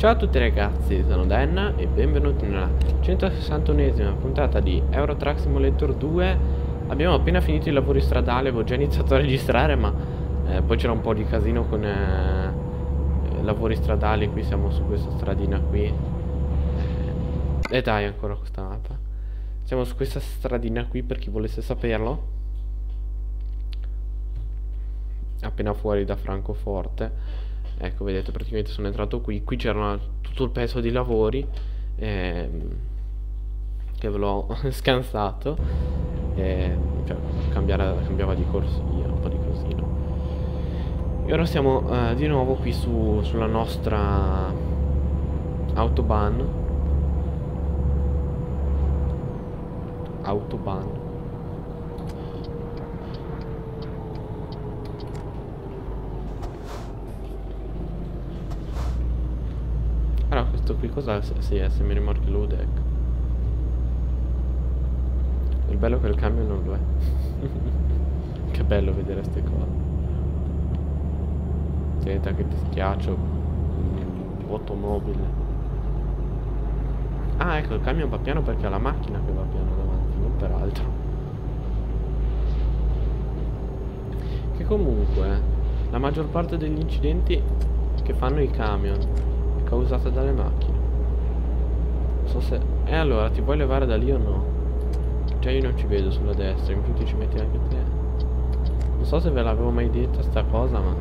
Ciao a tutti ragazzi, sono Dan e benvenuti nella 161esima puntata di Eurotrack Simulator 2 Abbiamo appena finito i lavori stradali, avevo già iniziato a registrare ma eh, poi c'era un po' di casino con eh, lavori stradali, qui siamo su questa stradina qui. Eh, E dai ancora questa mappa. Siamo su questa stradina qui per chi volesse saperlo. Appena fuori da Francoforte ecco vedete praticamente sono entrato qui. Qui c'era tutto il pezzo di lavori ehm, che ve l'ho scansato. E, cioè, cambiare, cambiava di corsia un po' di casino e ora siamo uh, di nuovo qui su, sulla nostra autobahn. Autobahn questo qui cos'è? Sì, è semi rimorchi low. Il bello è che il cambio non lo è. che bello vedere queste cose. Senta che ti schiaccio. Automobile. Ah, ecco, il camion va piano perché ha la macchina che va piano davanti, non per altro. Che comunque, la maggior parte degli incidenti che fanno i camion causata dalle macchine. Non so se... E allora, ti vuoi levare da lì o no? Cioè io non ci vedo sulla destra, in più ti ci metti anche te. Non so se ve l'avevo mai detta sta cosa, ma...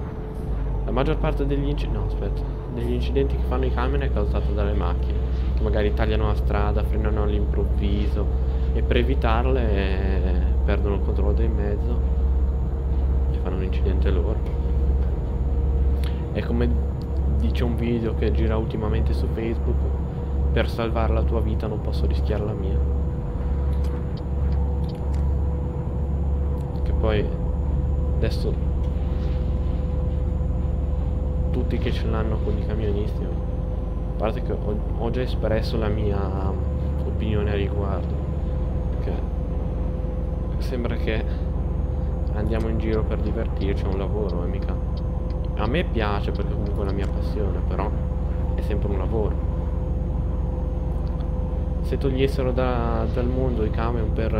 La maggior parte degli incidenti... No, aspetta. Degli incidenti che fanno i camion è causata dalle macchine. Che magari tagliano la strada, frenano all'improvviso. E per evitarle eh, perdono il controllo del mezzo. E fanno un incidente loro. È come dice un video che gira ultimamente su Facebook per salvare la tua vita non posso rischiare la mia che poi adesso tutti che ce l'hanno con i camionisti a parte che ho, già espresso la mia opinione a riguardo perché sembra che andiamo in giro per divertirci è un lavoro e eh, mica a me piace perché comunque è la mia passione, però è sempre un lavoro. Se togliessero da, dal mondo i camion per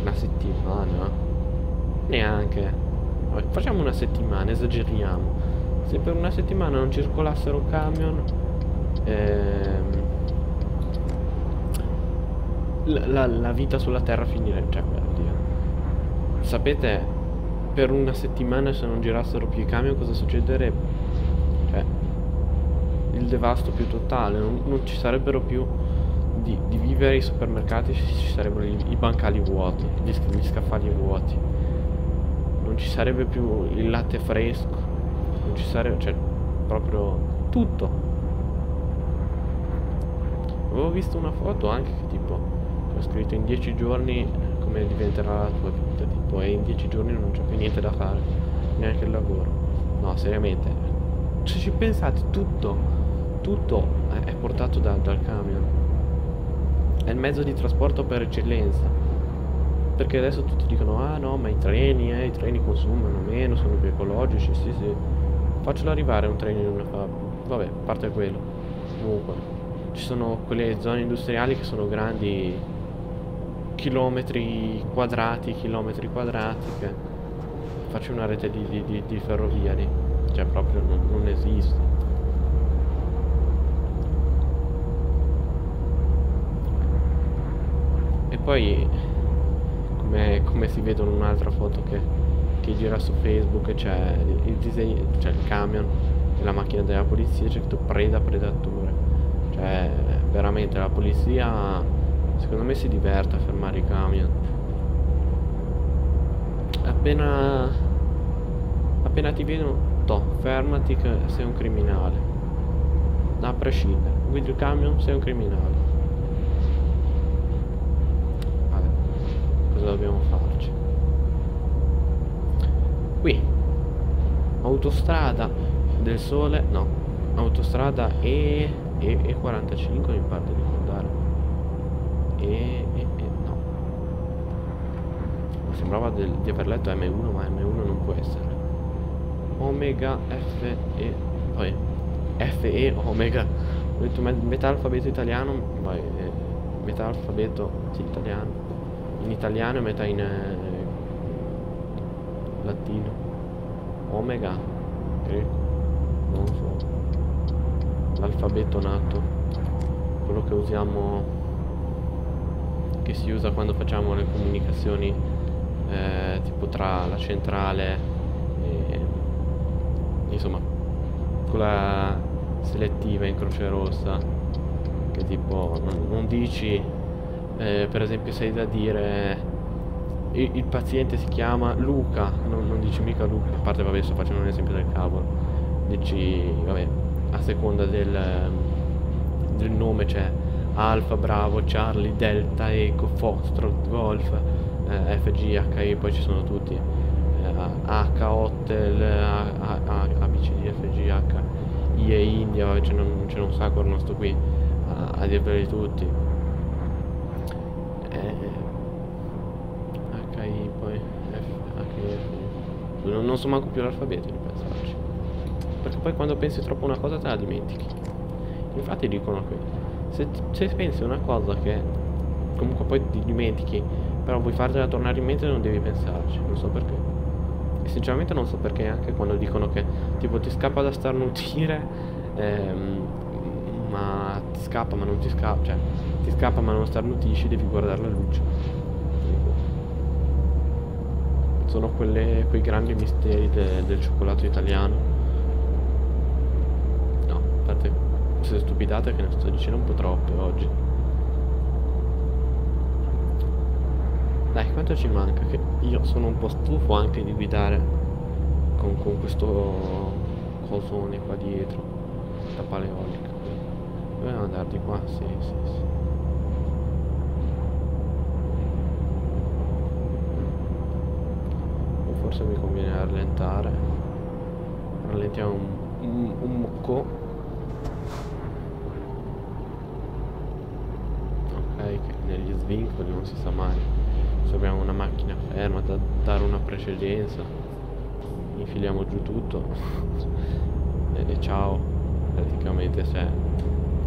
una settimana, neanche, facciamo una settimana, esageriamo. Se per una settimana non circolassero camion, ehm, la, la, la, vita sulla terra finirebbe. Cioè. Sapete per una settimana se non girassero più i camion cosa succederebbe? Cioè, il devasto più totale, non, non ci sarebbero più di, di, vivere i supermercati, ci sarebbero i, i bancali vuoti, gli, gli scaffali vuoti, non ci sarebbe più il latte fresco, non ci sarebbe, cioè, proprio tutto. Avevo visto una foto anche che tipo, ho scritto in 10 giorni come diventerà la tua vita tipo e in dieci giorni non c'è più niente da fare neanche il lavoro. No seriamente se ci pensate tutto tutto è, portato da, dal camion. È il mezzo di trasporto per eccellenza. Perché adesso tutti dicono ah no ma i treni eh, i treni consumano meno sono più ecologici. Sì sì. Faccelo arrivare un treno in una fabbrica vabbè a parte quello. Comunque ci sono quelle zone industriali che sono grandi chilometri quadrati, chilometri quadrati che faccio una rete di, di, di, ferrovia lì. Cioè proprio non, non esiste. E poi come, come si vede in un'altra foto che, che, gira su Facebook c'è il, disegno, c'è il camion e la macchina della polizia, c'è scritto preda predatore. Cioè veramente la polizia Secondo me si diverte a fermare i camion. Appena... Appena ti vedono, to, fermati che sei un criminale. A prescindere. Guidi il camion, sei un criminale. Vabbè, cosa dobbiamo farci? Qui. Autostrada del sole, no. Autostrada E... E, E45 mi pare di ricordare e, e, e no sembrava del, di aver letto M1 ma M1 non può essere Omega F e poi F, E, Omega. Ho detto metà alfabeto italiano, vai, eh, metà alfabeto sì, italiano, in italiano e metà in eh, latino. Omega, greco, non so. L'alfabeto nato, quello che usiamo, che si usa quando facciamo le comunicazioni eh, tipo tra la centrale e insomma quella selettiva in croce rossa che tipo non, non dici eh, per esempio sei da dire il, il, paziente si chiama Luca non, non, dici mica Luca a parte vabbè sto facendo un esempio del cavolo dici vabbè a seconda del, del nome c'è Alfa, Bravo, Charlie, Delta, Eco, Foxtrot, Golf eh, FG, HI, poi ci sono tutti. Eh, H, Hotel, ABCD, FG, H IE India, ce n'è un sacco, non sto qui a, a dirveli tutti. Eh, HI, poi F, HI, non, non so manco più l'alfabeto di pensarci perché poi quando pensi troppo una cosa te la dimentichi. Infatti dicono qui se, se pensi una cosa che comunque poi ti dimentichi però vuoi fartela tornare in mente non devi pensarci, non so perché. E sinceramente non so perché anche quando dicono che tipo ti scappa da starnutire, ehm, ma ti scappa ma non ti scappa, cioè ti scappa ma non starnutisci, devi guardare la luce. Sono quelle, quei grandi misteri de, del cioccolato italiano. No, a parte queste stupidate che ne sto dicendo un po' troppe oggi. Dai, quanto ci manca? Che io sono un po' stufo anche di guidare con, con questo cosone qua dietro, da paleolica. Dobbiamo andare di qua? Sì, sì, sì. Forse mi conviene rallentare. Rallentiamo un, un, un mucco. Ok, che negli svincoli non si sa mai. Se abbiamo una macchina ferma da dare una precedenza infiliamo giù tutto. E ciao praticamente se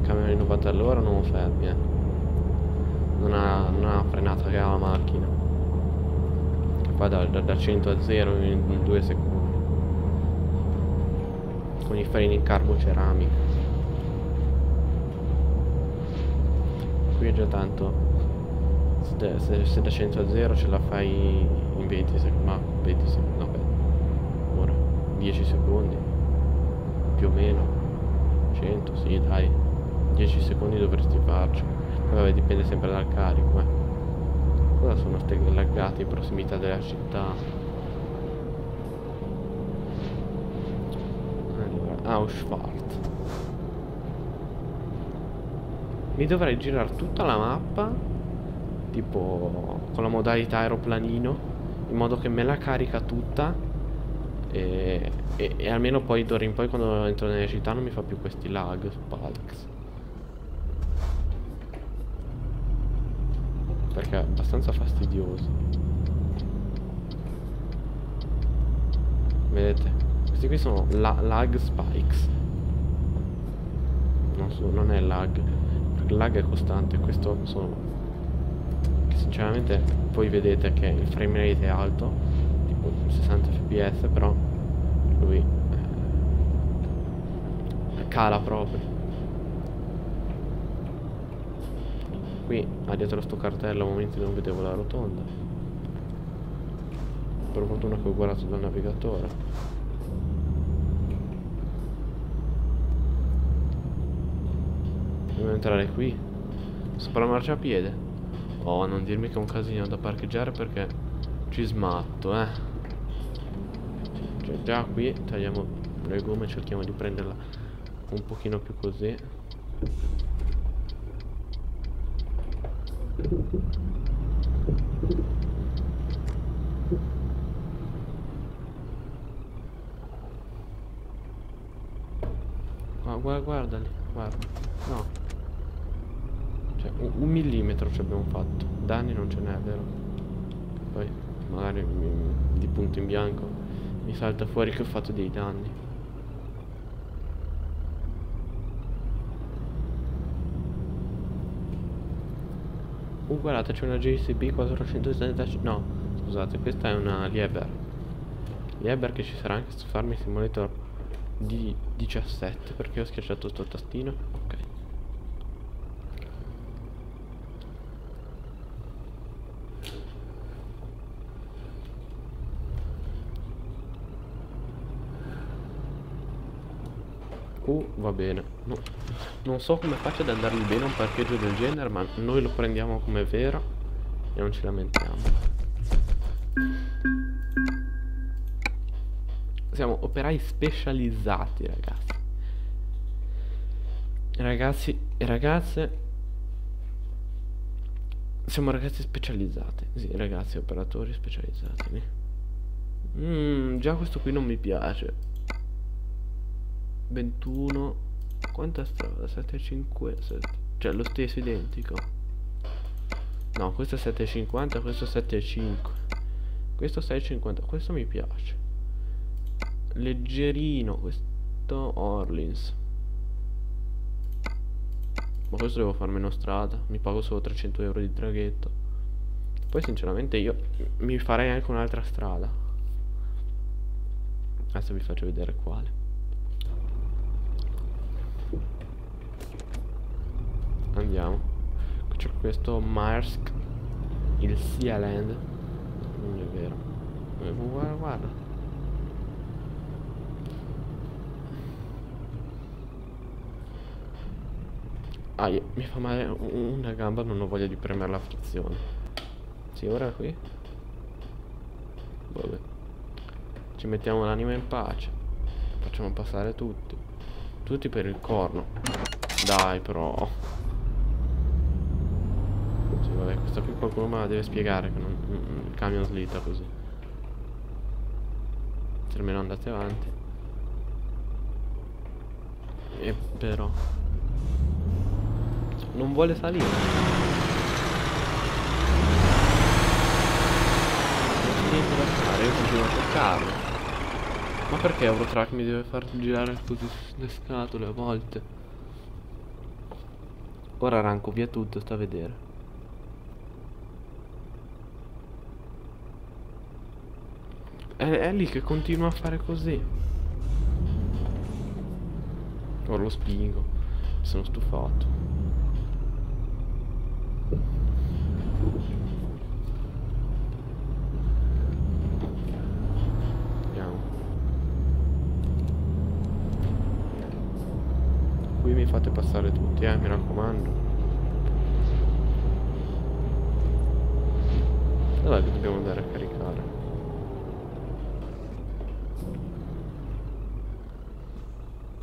camion 90 all'ora non fermi eh. non, ha, non ha frenata che ha la macchina. Che fa da, da, da 100 a 0 in, in due secondi. Con i freni in carbo ceramica. Qui è già tanto se, se, se da 100 a 0 ce la fai in 20 secondi, ma 20 secondi, no beh, ora 10 secondi, più o meno, 100, sì dai, 10 secondi dovresti farci, vabbè dipende sempre dal carico, eh. Cosa sono ste laggate in prossimità della città? Allora, Auschwitz. Mi dovrei girare tutta la mappa tipo con la modalità aeroplanino in modo che me la carica tutta e, e, e almeno poi d'ora in poi quando entro nelle città non mi fa più questi lag spikes. Perché è abbastanza fastidioso. Vedete? Questi qui sono la lag spikes. Non, so, non è lag. Il lag è costante questo sono sinceramente voi vedete che il frame rate è alto tipo 60 fps però lui eh, cala proprio. Qui ha dietro sto cartello a momenti non vedevo la rotonda. Per fortuna che ho guardato dal navigatore. Dobbiamo entrare qui. Sopra marciapiede Oh, non dirmi che è un casino da parcheggiare perché ci smatto, eh. Cioè, già qui tagliamo le gomme e cerchiamo di prenderla un pochino più così. Ah, guarda, guardali, guarda. No un millimetro ci abbiamo fatto. Danni non ce n'è vero? Poi magari mi, di punto in bianco mi salta fuori che ho fatto dei danni. Uh guardate c'è una JCB 475 no scusate questa è una Lieber. Lieber che ci sarà anche su Farming Simulator di 17 perché ho schiacciato sto tastino. Uh, va bene. No, non so come faccia ad andargli bene un parcheggio del genere, ma noi lo prendiamo come vero e non ci lamentiamo. Siamo operai specializzati, ragazzi. Ragazzi e ragazze. Siamo ragazzi specializzati. Sì, ragazzi operatori specializzati. Mmm, già questo qui non mi piace. 21 quanta strada 7,5 cioè lo stesso identico. No questo è 7,50 questo è 7,5 questo 6,50 questo mi piace. Leggerino questo Orleans. Ma questo devo far meno strada. Mi pago solo 300 euro di traghetto poi sinceramente io mi farei anche un'altra strada. Adesso vi faccio vedere quale Andiamo. C'è questo Marsk. Il Sea Land. Non è vero. Eh, guarda, guarda. Ah, mi fa male una gamba, non ho voglia di premere la frizione. Sì, ora qui. Vabbè. Ci mettiamo l'anima in pace. Facciamo passare tutti. Tutti per il corno. Dai, però vabbè, questa qui qualcuno me la deve spiegare che non, il camion slitta così. Se almeno andate avanti. E però... Non vuole salire. Non c'è niente da fare, io continuo a toccarlo. Ma perché Eurotrack mi deve far girare così le scatole a volte? Ora arranco via tutto, sta a vedere. È, è lì che continua a fare così. Ora lo spingo. Mi sono stufato. Qui mi fate passare tutti, eh, mi raccomando. Dov'è che dobbiamo andare a caricare?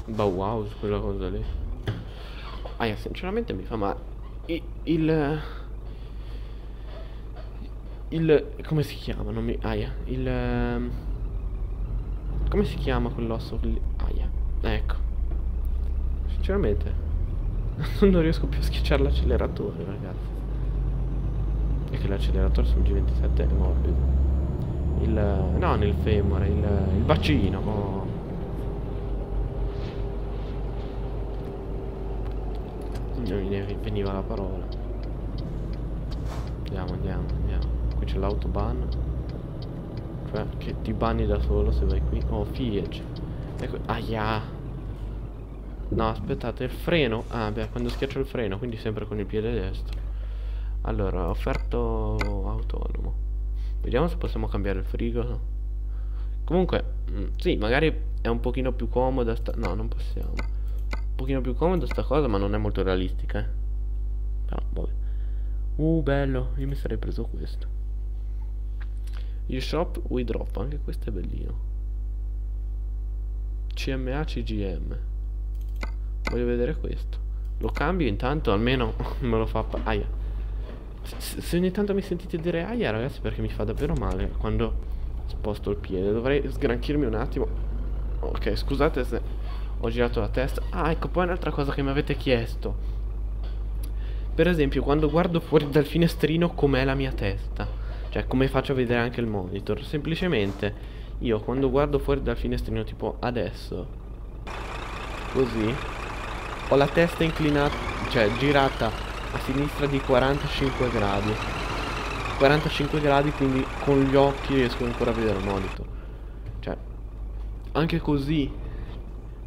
Bauhaus, quella cosa lì. Ah, sinceramente mi fa male. Il, il... Come si chiama? Non mi... Aia. Il... Come si chiama quell'osso? Aia. Ecco. Sinceramente. non riesco più a schiacciare l'acceleratore, ragazzi. E che l'acceleratore sul G27 è morbido. Il... No, nel femore, il, il bacino. Oh. Non mi veniva la parola. Andiamo andiamo andiamo. Qui c'è l'autoban cioè che ti banni da solo se vai qui. Oh Fiege ecco aia. No aspettate il freno. Ah beh quando schiaccio il freno quindi sempre con il piede destro. Allora offerto autonomo. Vediamo se possiamo cambiare il frigo. Comunque mm, sì magari è un pochino più comoda no non possiamo pochino più comodo sta cosa, ma non è molto realistica. Eh. Però, vabbè. Uh, bello, io mi sarei preso questo. You shop, we drop, anche questo è bellino. CMA, CGM. Voglio vedere questo. Lo cambio intanto, almeno me lo fa... Aia. Se, se ogni tanto mi sentite dire aia, ragazzi, perché mi fa davvero male quando sposto il piede. Dovrei sgranchirmi un attimo. Ok, scusate se ho girato la testa. Ah, ecco, poi un'altra cosa che mi avete chiesto. Per esempio, quando guardo fuori dal finestrino com'è la mia testa. Cioè, come faccio a vedere anche il monitor. Semplicemente, io quando guardo fuori dal finestrino, tipo adesso, così, ho la testa inclinata, cioè girata a sinistra di 45 gradi 45 gradi quindi con gli occhi riesco ancora a vedere il monitor cioè anche così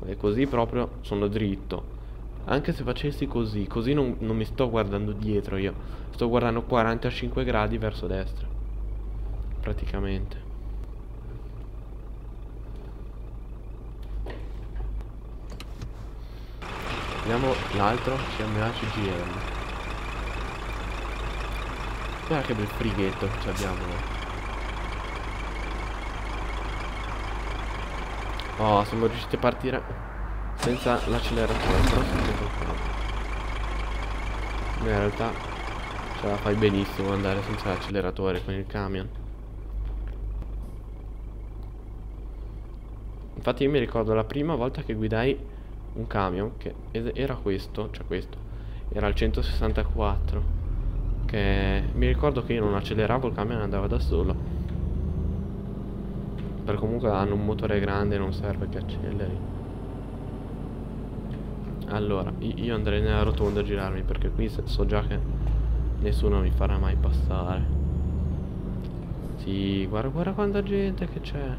e così proprio sono dritto anche se facessi così così non, non mi sto guardando dietro io sto guardando 45 gradi verso destra praticamente Vediamo l'altro, CMA CGM. Guarda che bel frighetto che abbiamo. Oh, siamo riusciti a partire senza l'acceleratore, però in realtà ce la fai benissimo andare senza l'acceleratore con il camion. Infatti io mi ricordo la prima volta che guidai un camion che era questo, cioè questo, era il 164 che mi ricordo che io non acceleravo il camion andava da solo per comunque hanno un motore grande non serve che acceleri. Allora io andrei nella rotonda a girarmi perché qui so già che nessuno mi farà mai passare. Sì guarda guarda quanta gente che c'è.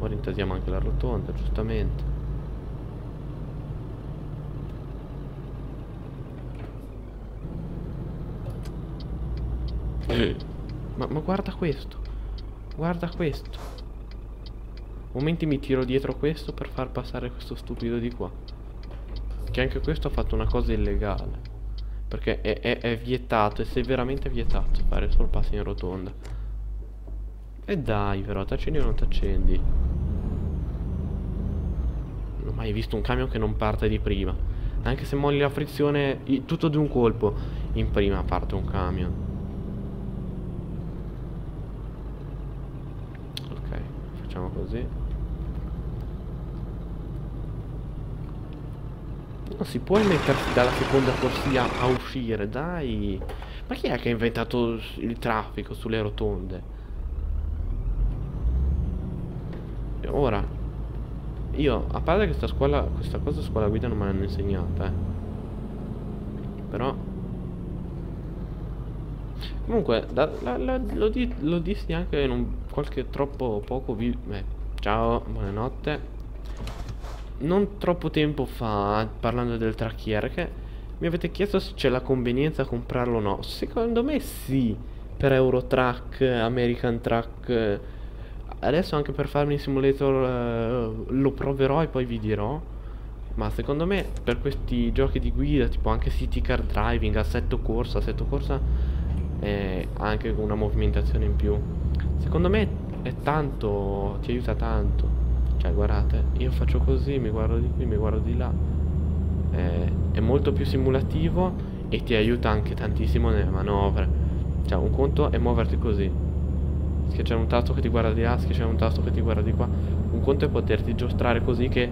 Orientatiamo anche la rotonda giustamente. Eh. Ma, ma guarda questo. Guarda questo. Momenti mi tiro dietro questo per far passare questo stupido di qua. Che anche questo ha fatto una cosa illegale. Perché è, è, è vietato è severamente vietato fare solo passi in rotonda. E dai però t'accendi o non t'accendi? Non ho mai visto un camion che non parte di prima. Anche se molli la frizione Tutto di un colpo In prima parte un camion Ok Facciamo così Non si può mettersi dalla seconda corsia a uscire Dai Ma chi è che ha inventato il traffico sulle rotonde? Ora Io A parte che questa scuola Questa cosa scuola guida non me l'hanno insegnata eh. Però Comunque da, la, la, lo, di, lo, dissi anche in un qualche troppo poco video eh, Ciao Buonanotte Non troppo tempo fa Parlando del tracchiere Che mi avete chiesto se c'è la convenienza a comprarlo o no Secondo me sì Per Eurotrack American Track Adesso anche per farmi simulator uh, lo proverò e poi vi dirò. Ma secondo me per questi giochi di guida, tipo anche City Car Driving, assetto corsa, assetto corsa è anche una movimentazione in più. Secondo me è tanto, ti aiuta tanto. Cioè guardate, io faccio così, mi guardo di qui, mi guardo di là. È, è molto più simulativo e ti aiuta anche tantissimo nelle manovre. Cioè un conto è muoverti così schiacciare un tasto che ti guarda di là, schiacciare un tasto che ti guarda di qua. Un conto è poterti giostrare così che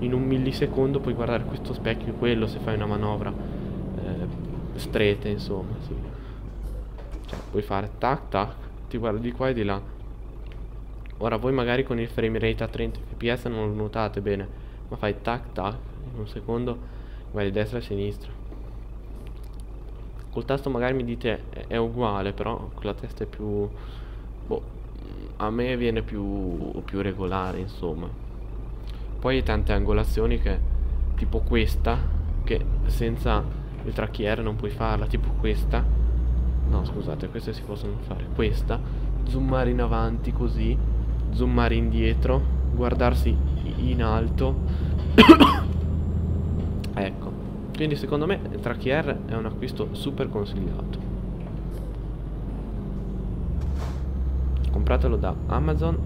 in un millisecondo puoi guardare questo specchio e quello se fai una manovra eh, stretta, insomma, sì. Cioè, puoi fare tac tac, ti guardi di qua e di là. Ora voi magari con il frame rate a 30 fps non lo notate bene, ma fai tac tac, in un secondo guardi destra e sinistra. Col tasto magari mi dite è uguale, però con la testa è più boh, a me viene più, più regolare insomma poi tante angolazioni che tipo questa che senza il tracchiere non puoi farla tipo questa no scusate queste si possono fare. Questa zoomare in avanti così zoomare indietro guardarsi in alto. Ecco. Quindi secondo me tracchiere è un acquisto super consigliato. Compratelo da Amazon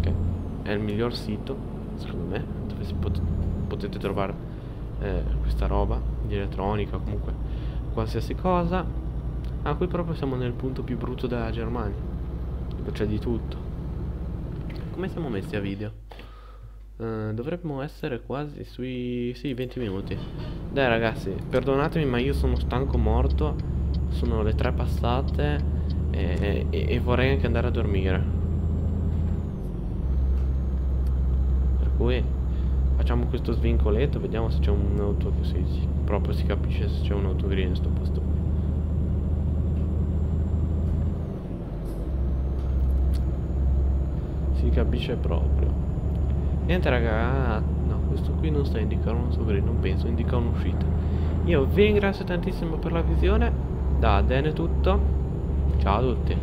che è il miglior sito secondo me dove pot potete trovare eh, questa roba di elettronica comunque qualsiasi cosa ah qui proprio siamo nel punto più brutto della Germania. C'è di tutto. Come siamo messi a video? Uh, dovremmo essere quasi sui sì, 20 minuti. Dai ragazzi, perdonatemi ma io sono stanco morto. Sono le tre passate e, e, e vorrei anche andare a dormire. Per cui Facciamo questo svincoletto, vediamo se c'è un'auto che si, si, proprio si capisce se c'è un'auto green in sto posto qui. Si capisce proprio. Niente raga, ah, no, questo qui non sta a indicare un green, non penso, indica un'uscita. Io vi ringrazio tantissimo per la visione, da Dan è tutto, ciao a tutti.